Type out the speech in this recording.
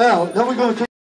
Now, now we're going to